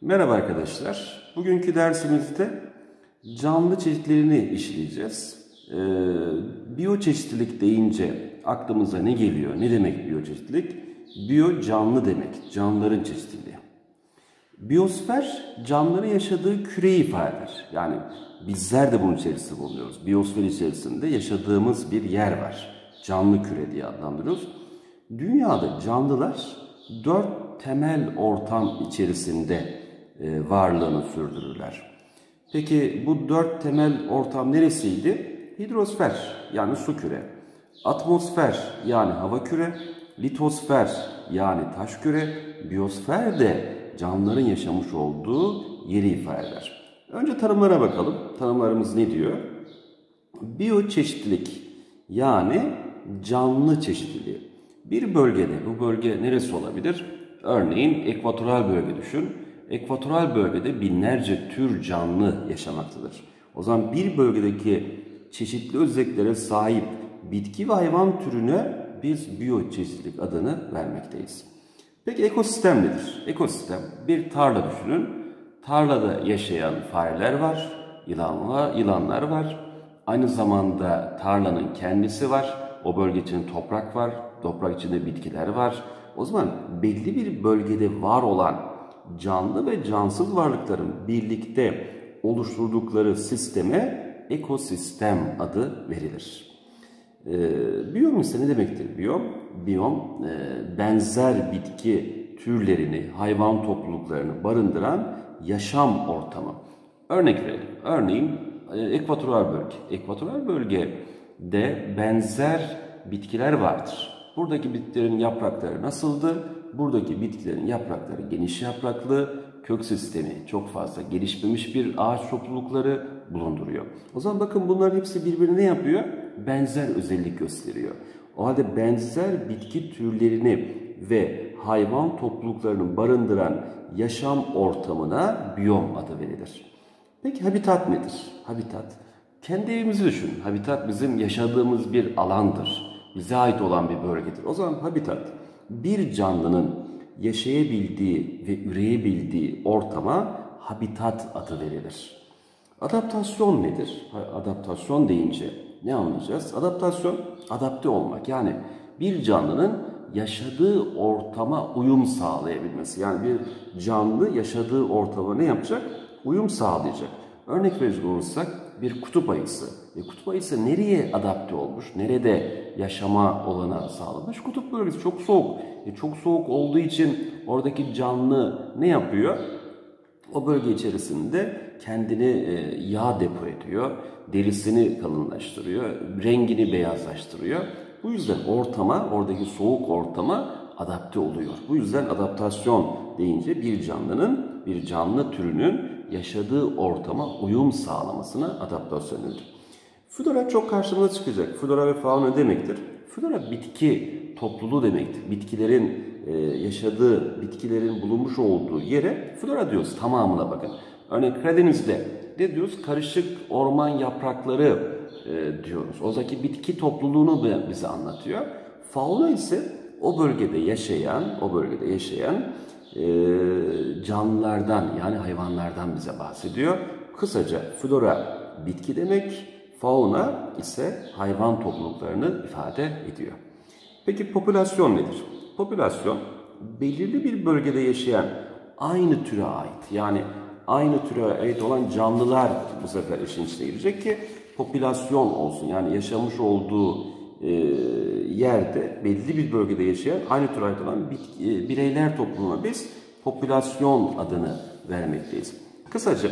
Merhaba arkadaşlar. Bugünkü dersimizde canlı çeşitlerini işleyeceğiz. Ee, biyoçeşitlilik deyince aklımıza ne geliyor? Ne demek biyoçeşitlilik? Biyo canlı demek, canlıların çeşitliliği. Biyosfer canlıların yaşadığı küreyi ifade eder. Yani bizler de bunun içerisinde bulunuyoruz. Biyosfer içerisinde yaşadığımız bir yer var. Canlı küre diye adlandırıyoruz. Dünyada canlılar dört temel ortam içerisinde e, varlığını sürdürürler. Peki bu dört temel ortam neresiydi? Hidrosfer yani su küre, atmosfer yani hava küre, litosfer yani taş küre, biyosfer de canlıların yaşamış olduğu yeri ifade eder. Önce tanımlara bakalım. Tanımlarımız ne diyor? Biyoçeşitlilik yani canlı çeşitliliği. Bir bölgede, bu bölge neresi olabilir? Örneğin ekvatoral bölge düşün ekvatoral bölgede binlerce tür canlı yaşamaktadır. O zaman bir bölgedeki çeşitli özelliklere sahip bitki ve hayvan türüne biz biyoçeşitlilik adını vermekteyiz. Peki ekosistem nedir? Ekosistem bir tarla düşünün. Tarlada yaşayan fareler var, yılanlar, yılanlar var. Aynı zamanda tarlanın kendisi var. O bölge için toprak var, toprak içinde bitkiler var. O zaman belli bir bölgede var olan canlı ve cansız varlıkların birlikte oluşturdukları sisteme ekosistem adı verilir. E, biyom ise ne demektir biyom? Biyom e, benzer bitki türlerini, hayvan topluluklarını barındıran yaşam ortamı. Örnek verelim. Örneğin e, ekvatoral bölge. Ekvatoral bölgede benzer bitkiler vardır. Buradaki bitkilerin yaprakları nasıldı? Buradaki bitkilerin yaprakları geniş yapraklı, kök sistemi çok fazla gelişmemiş bir ağaç toplulukları bulunduruyor. O zaman bakın bunların hepsi birbirine yapıyor? Benzer özellik gösteriyor. O halde benzer bitki türlerini ve hayvan topluluklarını barındıran yaşam ortamına biyom adı verilir. Peki habitat nedir? Habitat, kendi evimizi düşün. Habitat bizim yaşadığımız bir alandır. Bize ait olan bir bölgedir. O zaman habitat bir canlının yaşayabildiği ve üreyebildiği ortama habitat adı verilir. Adaptasyon nedir? Adaptasyon deyince ne anlayacağız? Adaptasyon, adapte olmak. Yani bir canlının yaşadığı ortama uyum sağlayabilmesi. Yani bir canlı yaşadığı ortama ne yapacak? Uyum sağlayacak. Örnek verecek olursak bir kutup ayısı. E, kutup ayısı nereye adapte olmuş? Nerede yaşama olanağı sağlamış? Kutup bölgesi çok soğuk. E, çok soğuk olduğu için oradaki canlı ne yapıyor? O bölge içerisinde kendini e, yağ depo ediyor, derisini kalınlaştırıyor, rengini beyazlaştırıyor. Bu yüzden ortama, oradaki soğuk ortama adapte oluyor. Bu yüzden adaptasyon deyince bir canlının, bir canlı türünün yaşadığı ortama uyum sağlamasına adaptasyon denir. Flora çok karşımıza çıkacak. Flora ve fauna demektir? Flora bitki topluluğu demektir. Bitkilerin e, yaşadığı, bitkilerin bulunmuş olduğu yere flora diyoruz tamamına bakın. Örneğin Karadeniz'de ne diyoruz? Karışık orman yaprakları e, diyoruz. Oradaki bitki topluluğunu bize anlatıyor. Fauna ise o bölgede yaşayan, o bölgede yaşayan e, canlılardan yani hayvanlardan bize bahsediyor. Kısaca flora bitki demek, fauna ise hayvan topluluklarını ifade ediyor. Peki popülasyon nedir? Popülasyon belirli bir bölgede yaşayan aynı türe ait yani aynı türe ait olan canlılar bu sefer işin içine girecek ki popülasyon olsun. Yani yaşamış olduğu e, yerde belli bir bölgede yaşayan aynı türe ait olan e, bireyler toplumuna biz popülasyon adını vermekteyiz. Kısaca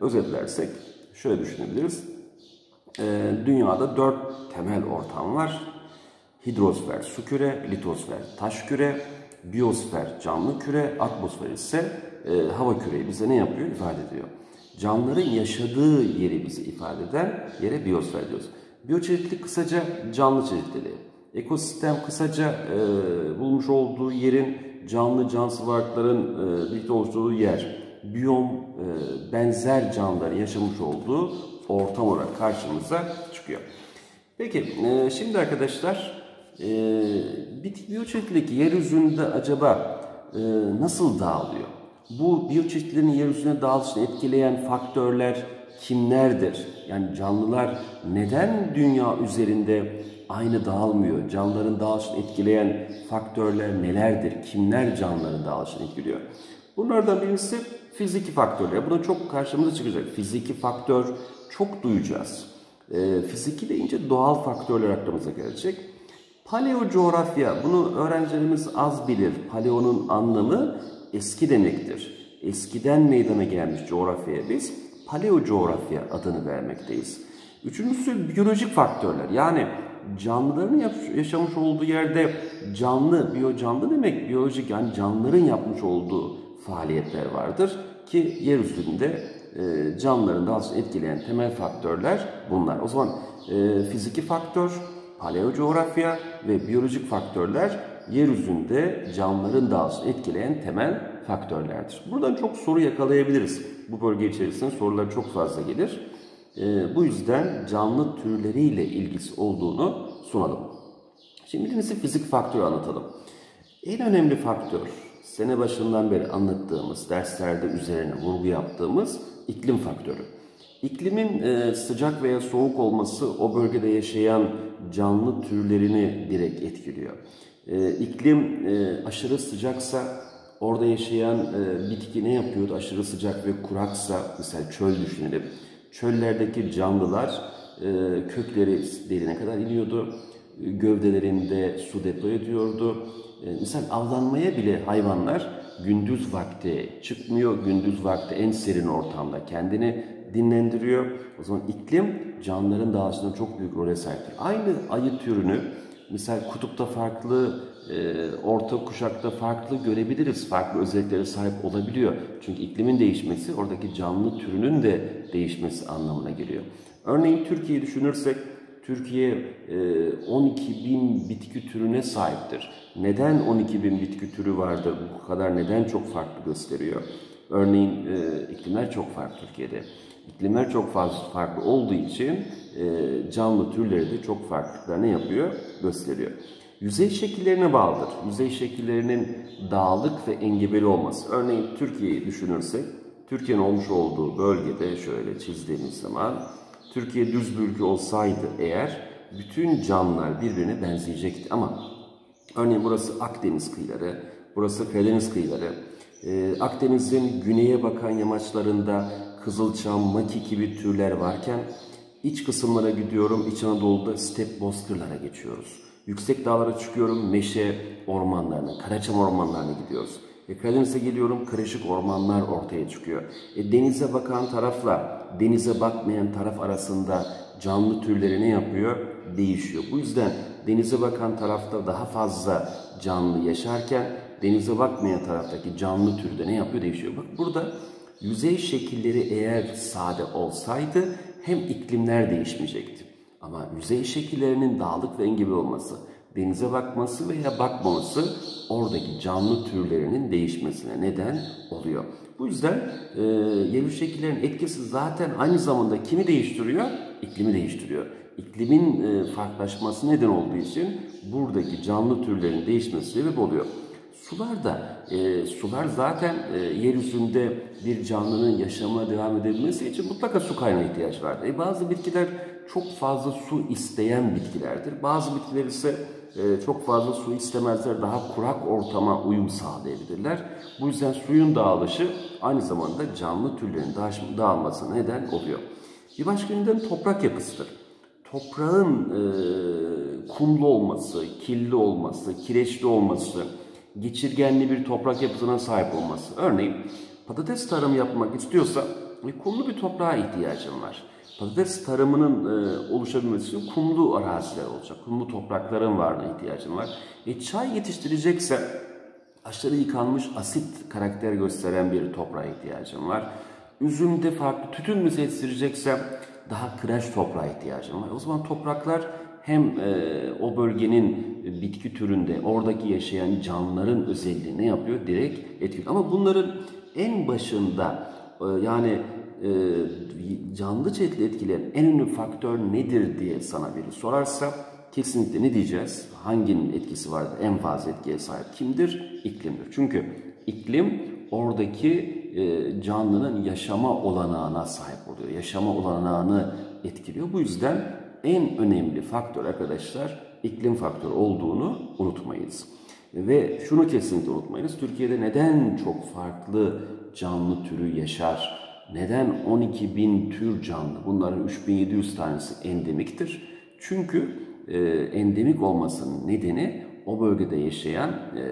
özetlersek şöyle düşünebiliriz. E, dünyada dört temel ortam var. Hidrosfer su küre, litosfer taş küre, biyosfer canlı küre, atmosfer ise e, hava küreyi bize ne yapıyor? ifade ediyor. Canlıların yaşadığı yeri bizi ifade eden yere biyosfer diyoruz. Biyoçeşitlilik kısaca canlı çeşitliliği. Ekosistem kısaca e, bulmuş olduğu yerin canlı cansız varlıkların e, birlikte oluşturduğu yer. Biyom e, benzer canlıların yaşamış olduğu ortam olarak karşımıza çıkıyor. Peki e, şimdi arkadaşlar e, bitki biyoçeşitlilik yeryüzünde acaba e, nasıl dağılıyor? Bu biyoçeşitliliğin yeryüzüne dağılışını etkileyen faktörler kimlerdir? Yani canlılar neden dünya üzerinde aynı dağılmıyor? Canlıların dağılışını etkileyen faktörler nelerdir? Kimler canlıların dağılışını etkiliyor? Bunlardan birincisi fiziki faktörler. Bu da çok karşımıza çıkacak. Fiziki faktör çok duyacağız. E, fiziki deyince doğal faktörler aklımıza gelecek. Paleo coğrafya, bunu öğrencilerimiz az bilir. Paleo'nun anlamı eski demektir. Eskiden meydana gelmiş coğrafyaya biz paleo coğrafya adını vermekteyiz. Üçüncüsü biyolojik faktörler. Yani canlıların yaşamış olduğu yerde canlı, biyo canlı demek biyolojik yani canlıların yapmış olduğu faaliyetler vardır ki yer üstünde e, canlıların daha etkileyen temel faktörler bunlar. O zaman e, fiziki faktör, paleocoğrafya ve biyolojik faktörler yeryüzünde canlıların dağılışını etkileyen temel faktörlerdir. Buradan çok soru yakalayabiliriz. Bu bölge içerisinde sorular çok fazla gelir. E, bu yüzden canlı türleriyle ilgisi olduğunu sunalım. Şimdi birincisi fizik faktörü anlatalım. En önemli faktör, sene başından beri anlattığımız, derslerde üzerine vurgu yaptığımız iklim faktörü. İklimin e, sıcak veya soğuk olması o bölgede yaşayan canlı türlerini direkt etkiliyor. E, iklim e, aşırı sıcaksa orada yaşayan e, bitki ne yapıyordu? Aşırı sıcak ve kuraksa mesela çöl düşünelim. Çöllerdeki canlılar e, kökleri derine kadar iniyordu. Gövdelerinde su depo ediyordu. E, misal avlanmaya bile hayvanlar gündüz vakti çıkmıyor. Gündüz vakti en serin ortamda kendini dinlendiriyor. O zaman iklim canlıların dağılışında çok büyük role sahiptir. Aynı ayı türünü misal kutupta farklı, e, orta kuşakta farklı görebiliriz. Farklı özelliklere sahip olabiliyor. Çünkü iklimin değişmesi oradaki canlı türünün de değişmesi anlamına geliyor. Örneğin Türkiye'yi düşünürsek Türkiye 12 e, bin bitki türüne sahiptir. Neden 12 bin bitki türü vardır? Bu kadar neden çok farklı gösteriyor? Örneğin e, iklimler çok farklı Türkiye'de. İklimler çok fazla farklı olduğu için e, canlı türleri de çok farklılıklar yapıyor? Gösteriyor. Yüzey şekillerine bağlıdır. Yüzey şekillerinin dağlık ve engebeli olması. Örneğin Türkiye'yi düşünürsek, Türkiye'nin olmuş olduğu bölgede şöyle çizdiğimiz zaman Türkiye düz bir ülke olsaydı eğer bütün canlılar birbirine benzeyecekti ama örneğin burası Akdeniz kıyıları, burası Karadeniz kıyıları. Ee, Akdeniz'in güneye bakan yamaçlarında Kızılçam, Maki gibi türler varken iç kısımlara gidiyorum. İç Anadolu'da step bozkırlara geçiyoruz. Yüksek dağlara çıkıyorum. Meşe ormanlarına, Karaçam ormanlarına gidiyoruz. E, Karadeniz'e geliyorum karışık ormanlar ortaya çıkıyor. E, denize bakan tarafla denize bakmayan taraf arasında canlı türleri ne yapıyor? Değişiyor. Bu yüzden denize bakan tarafta daha fazla canlı yaşarken denize bakmayan taraftaki canlı türü de ne yapıyor? Değişiyor. Bak burada yüzey şekilleri eğer sade olsaydı hem iklimler değişmeyecekti. Ama yüzey şekillerinin dağlık ve engebeli olması, denize bakması veya bakmaması oradaki canlı türlerinin değişmesine neden oluyor. Bu yüzden e, yer şekillerin etkisi zaten aynı zamanda kimi değiştiriyor? İklimi değiştiriyor. İklimin e, farklılaşması neden olduğu için buradaki canlı türlerin değişmesi sebep oluyor. Sular da, e, sular zaten e, yeryüzünde bir canlının yaşamına devam edebilmesi için mutlaka su kaynağı ihtiyaç vardır. E, bazı bitkiler çok fazla su isteyen bitkilerdir. Bazı bitkiler ise e, çok fazla su istemezler, daha kurak ortama uyum sağlayabilirler. Bu yüzden suyun dağılışı aynı zamanda canlı türlerin dağılmasına neden oluyor. Bir başka neden toprak yapısıdır. Toprağın e, kumlu olması, kirli olması, kireçli olması, geçirgenli bir toprak yapısına sahip olması. Örneğin patates tarımı yapmak istiyorsa kumlu bir toprağa ihtiyacım var. Patates tarımının e, oluşabilmesi için kumlu araziler olacak. Kumlu toprakların varlığına ihtiyacım var. E, çay yetiştirecekse aşırı yıkanmış asit karakter gösteren bir toprağa ihtiyacım var. Üzümde farklı tütün mü yetiştireceksem daha kreş toprağa ihtiyacım var. O zaman topraklar hem e, o bölgenin bitki türünde oradaki yaşayan canlıların özelliği ne yapıyor? Direkt etkiliyor. Ama bunların en başında e, yani e, canlı çeşitli etkileyen en önemli faktör nedir diye sana biri sorarsa kesinlikle ne diyeceğiz? Hanginin etkisi vardır? En fazla etkiye sahip kimdir? İklimdir. Çünkü iklim oradaki e, canlının yaşama olanağına sahip oluyor. Yaşama olanağını etkiliyor. Bu yüzden en önemli faktör arkadaşlar iklim faktörü olduğunu unutmayız. Ve şunu kesinlikle unutmayınız. Türkiye'de neden çok farklı canlı türü yaşar? Neden 12 bin tür canlı? Bunların 3700 tanesi endemiktir. Çünkü e, endemik olmasının nedeni o bölgede yaşayan e,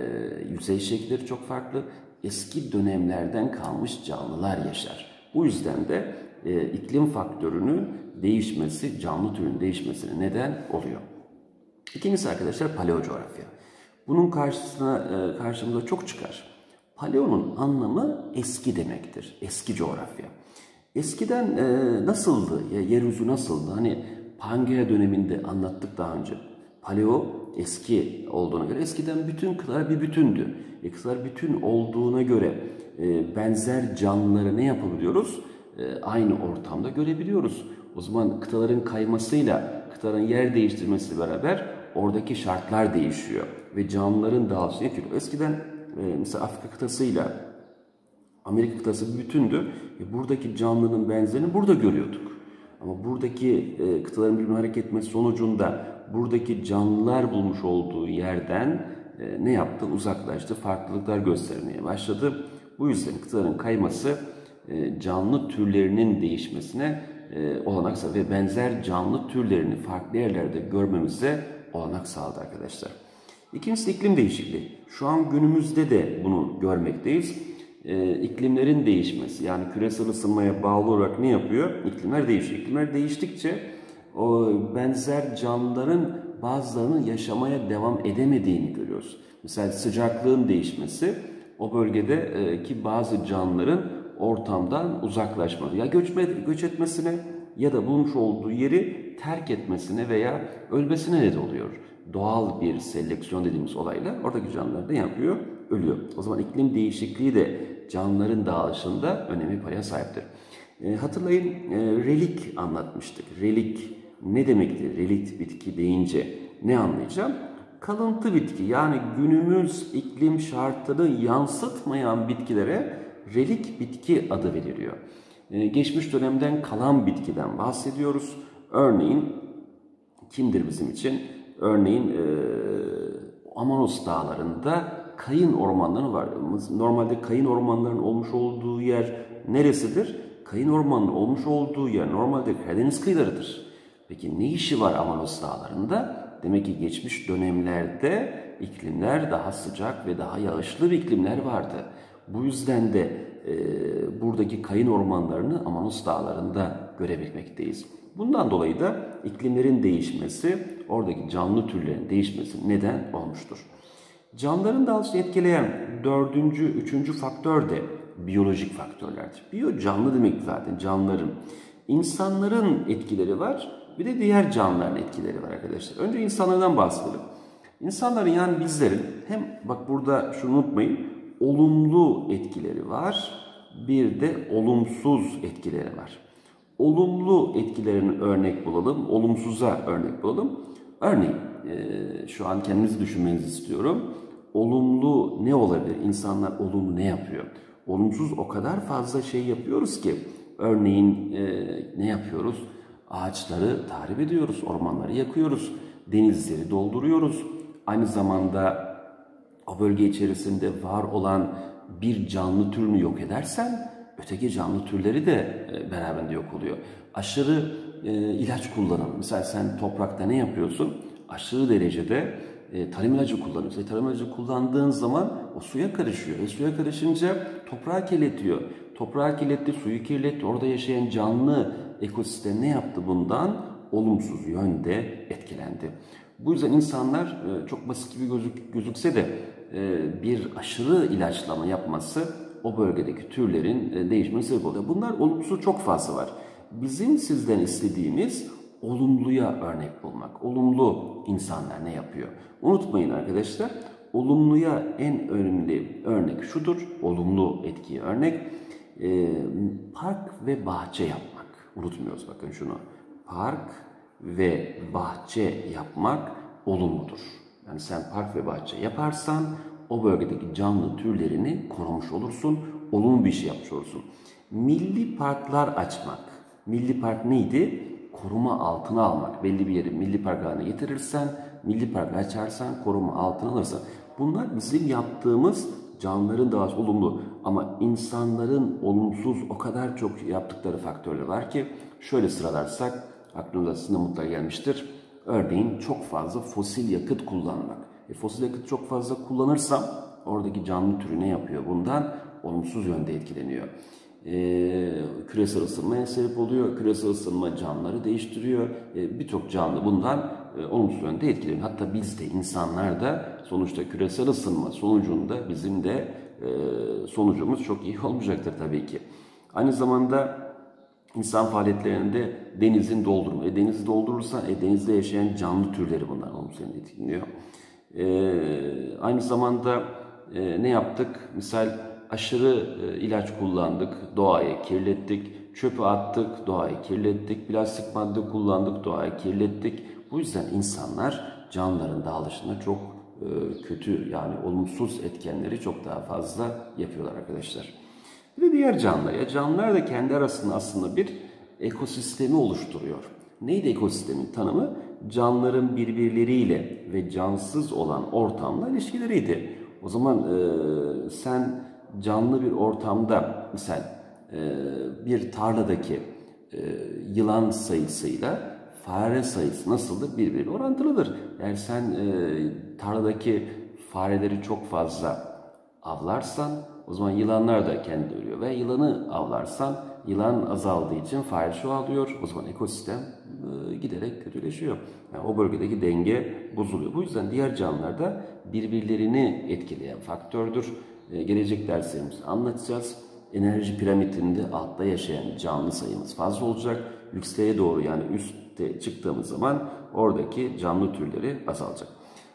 yüzey şekilleri çok farklı. Eski dönemlerden kalmış canlılar yaşar. Bu yüzden de e, iklim faktörünün değişmesi, canlı türün değişmesine neden oluyor. İkincisi arkadaşlar paleo coğrafya. Bunun karşısına e, karşımıza çok çıkar. Paleo'nun anlamı eski demektir. Eski coğrafya. Eskiden e, nasıldı? Ya, yeryüzü nasıldı? Hani Pangea döneminde anlattık daha önce. Paleo eski olduğuna göre eskiden bütün kıtalar bir bütündü. E, kıtalar bütün olduğuna göre e, benzer canlıları ne yapabiliyoruz? E, aynı ortamda görebiliyoruz. O zaman kıtaların kaymasıyla kıtaların yer değiştirmesiyle beraber oradaki şartlar değişiyor ve canlıların dağılışını etkiliyor. Eskiden mesela Afrika kıtasıyla Amerika kıtası bir bütündü. E, buradaki canlının benzerini burada görüyorduk. Ama buradaki e, kıtaların birbirine hareket etmesi sonucunda buradaki canlılar bulmuş olduğu yerden e, ne yaptı? Uzaklaştı, farklılıklar göstermeye başladı. Bu yüzden kıtaların kayması e, canlı türlerinin değişmesine e, olanak sağladı ve benzer canlı türlerini farklı yerlerde görmemize olanak sağladı arkadaşlar. İkincisi iklim değişikliği. Şu an günümüzde de bunu görmekteyiz. E, iklimlerin değişmesi yani küresel ısınmaya bağlı olarak ne yapıyor? İklimler değişiyor. İklimler değiştikçe o benzer canlıların bazılarının yaşamaya devam edemediğini görüyoruz. Mesela sıcaklığın değişmesi o bölgedeki bazı canlıların ortamdan uzaklaşması ya göçme, göç etmesine ya da bulmuş olduğu yeri terk etmesine veya ölmesine neden oluyor. Doğal bir seleksiyon dediğimiz olayla oradaki canlılar da yapıyor? Ölüyor. O zaman iklim değişikliği de canlıların dağılışında önemli paya sahiptir. E, hatırlayın e, relik anlatmıştık. Relik ne demektir? Relikt bitki deyince ne anlayacağım? Kalıntı bitki yani günümüz iklim şartları yansıtmayan bitkilere relik bitki adı veriliyor. Ee, geçmiş dönemden kalan bitkiden bahsediyoruz. Örneğin kimdir bizim için? Örneğin e, Amanos dağlarında kayın ormanları var. Normalde kayın ormanlarının olmuş olduğu yer neresidir? Kayın ormanının olmuş olduğu yer normalde Karadeniz kıyılarıdır. Peki ne işi var Amanos dağlarında? Demek ki geçmiş dönemlerde iklimler daha sıcak ve daha yağışlı bir iklimler vardı. Bu yüzden de e, buradaki kayın ormanlarını Amanos dağlarında görebilmekteyiz. Bundan dolayı da iklimlerin değişmesi, oradaki canlı türlerin değişmesi neden olmuştur. Canlıların dağılışını etkileyen dördüncü, üçüncü faktör de biyolojik faktörlerdir. Biyo canlı demek zaten canlıların. İnsanların etkileri var, bir de diğer canlıların etkileri var arkadaşlar. Önce insanlardan bahsedelim. İnsanların yani bizlerin hem bak burada şunu unutmayın olumlu etkileri var bir de olumsuz etkileri var. Olumlu etkilerini örnek bulalım, olumsuza örnek bulalım. Örneğin e, şu an kendinizi düşünmenizi istiyorum. Olumlu ne olabilir? İnsanlar olumlu ne yapıyor? Olumsuz o kadar fazla şey yapıyoruz ki. Örneğin e, ne yapıyoruz? Ağaçları tahrip ediyoruz, ormanları yakıyoruz, denizleri dolduruyoruz. Aynı zamanda o bölge içerisinde var olan bir canlı türünü yok edersen öteki canlı türleri de e, beraberinde yok oluyor. Aşırı e, ilaç kullanım. Mesela sen toprakta ne yapıyorsun? Aşırı derecede e, tarım ilacı kullanıyorsun. E, tarım ilacı kullandığın zaman o suya karışıyor. E, suya karışınca toprağı kirletiyor. Toprağı kirletti, suyu kirletti. Orada yaşayan canlı ekosistem ne yaptı bundan? Olumsuz yönde etkilendi. Bu yüzden insanlar e, çok basit gibi gözük, gözükse de e, bir aşırı ilaçlama yapması o bölgedeki türlerin e, değişmesi sebep oluyor. Bunlar olumsuz çok fazla var. Bizim sizden istediğimiz olumluya örnek bulmak. Olumlu insanlar ne yapıyor? Unutmayın arkadaşlar, olumluya en önemli örnek şudur, olumlu etkiye örnek. E, park ve bahçe yapmak. Unutmuyoruz bakın şunu. Park ve bahçe yapmak olumludur. Yani sen park ve bahçe yaparsan o bölgedeki canlı türlerini korumuş olursun, olumlu bir şey yapmış olursun. Milli parklar açmak. Milli park neydi? Koruma altına almak. Belli bir yeri milli park haline getirirsen, milli park açarsan, koruma altına alırsan. Bunlar bizim yaptığımız canlıların daha olumlu ama insanların olumsuz o kadar çok yaptıkları faktörler var ki şöyle sıralarsak aklınıza sizin mutlaka gelmiştir. Örneğin çok fazla fosil yakıt kullanmak. E, fosil yakıt çok fazla kullanırsam oradaki canlı türü ne yapıyor? Bundan olumsuz yönde etkileniyor. E, küresel ısınmaya sebep oluyor. Küresel ısınma canlıları değiştiriyor. E, Birçok canlı bundan e, olumsuz yönde etkileniyor. Hatta biz de insanlar da sonuçta küresel ısınma sonucunda bizim de e, sonucumuz çok iyi olmayacaktır tabii ki. Aynı zamanda insan faaliyetlerinde denizin doldurma. E, denizi doldurursa e, denizde yaşayan canlı türleri bunlar olumsuz yönde etkileniyor. E, aynı zamanda e, ne yaptık? Misal aşırı e, ilaç kullandık, doğayı kirlettik, çöpü attık, doğayı kirlettik, plastik madde kullandık, doğayı kirlettik. Bu yüzden insanlar canlıların dağılışında çok e, kötü yani olumsuz etkenleri çok daha fazla yapıyorlar arkadaşlar. Bir de diğer canlılar. Ya canlılar da kendi arasında aslında bir ekosistemi oluşturuyor. Neydi ekosistemin tanımı? Canlıların birbirleriyle ve cansız olan ortamla ilişkileriydi. O zaman e, sen canlı bir ortamda misal e, bir tarladaki e, yılan sayısıyla fare sayısı nasıldır? Birbiriyle orantılıdır. Yani sen e, tarladaki fareleri çok fazla avlarsan o zaman yılanlar da kendi ölüyor. Ve yılanı avlarsan yılan azaldığı için fare çoğalıyor. O zaman ekosistem e, giderek kötüleşiyor. Yani o bölgedeki denge bozuluyor. Bu yüzden diğer canlılar da birbirlerini etkileyen faktördür. E, gelecek derslerimizde anlatacağız. Enerji piramidinde altta yaşayan canlı sayımız fazla olacak. Yükseğe doğru yani üstte çıktığımız zaman oradaki canlı türleri azalacak.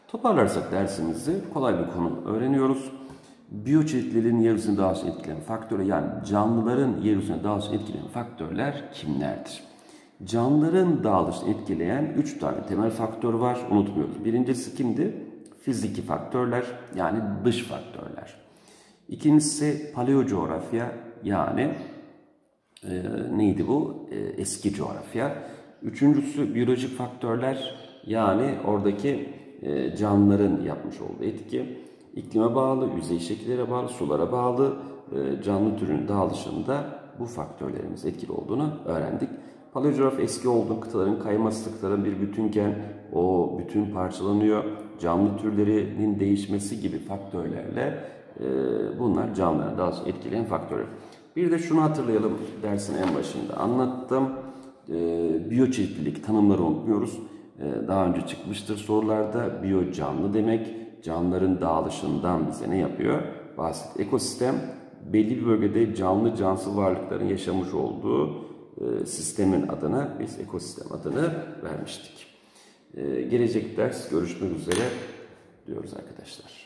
Toparlarsak dersimizi kolay bir konu öğreniyoruz. Biyoçeşitliliğin yeryüzüne dağılışını etkileyen faktörler yani canlıların yeryüzüne dağılışını etkileyen faktörler kimlerdir? Canlıların dağılışını etkileyen 3 tane temel faktör var unutmuyoruz. Birincisi kimdi? Fiziki faktörler yani dış faktörler. İkincisi paleo coğrafya yani e, neydi bu? E, eski coğrafya. Üçüncüsü biyolojik faktörler yani oradaki e, canlıların yapmış olduğu etki. İklime bağlı, yüzey şekillere bağlı, sulara bağlı e, canlı türünün dağılışında bu faktörlerimiz etkili olduğunu öğrendik. Paleocoğrafya eski olduğu kıtaların kayması, kıtaların bir bütünken o bütün parçalanıyor. Canlı türlerinin değişmesi gibi faktörlerle e, bunlar canlıları daha etkileyen faktörler. Bir de şunu hatırlayalım dersin en başında anlattım. E, biyoçeşitlilik tanımları unutmuyoruz. E, daha önce çıkmıştır sorularda. Biyo canlı demek. Canlıların dağılışından bize ne yapıyor? Basit ekosistem belli bir bölgede canlı cansız varlıkların yaşamış olduğu e, sistemin adına biz ekosistem adını vermiştik. E, gelecek ders görüşmek üzere diyoruz arkadaşlar.